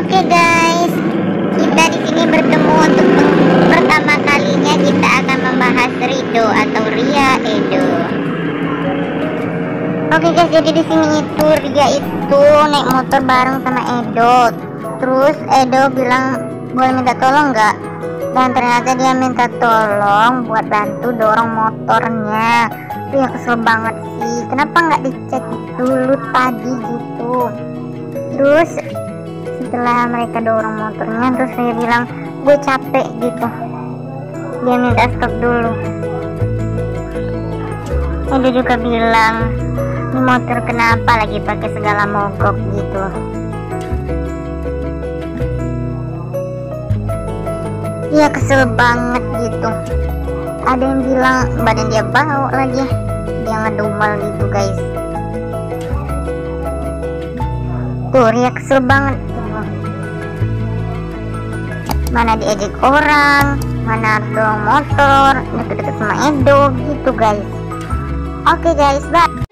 Oke okay guys, kita di sini bertemu untuk pertama kalinya kita akan membahas Rido atau Ria Edo. Oke okay guys, jadi di sini itu Ria itu naik motor bareng sama Edo. Terus Edo bilang boleh minta tolong nggak? Dan ternyata dia minta tolong buat bantu dorong motornya. Itu yang kesel banget sih. Kenapa nggak dicek dulu tadi gitu? Terus setelah mereka dorong motornya, terus saya bilang gue capek gitu. Dia minta stop dulu. Edo juga bilang ini motor kenapa lagi pakai segala mogok gitu Iya kesel banget gitu ada yang bilang badan dia bau lagi dia ngedumel gitu guys tuh Ria kesel banget. Mana diajak orang mana dorong motor deket-deket sama Edo gitu guys. Oke okay guys bye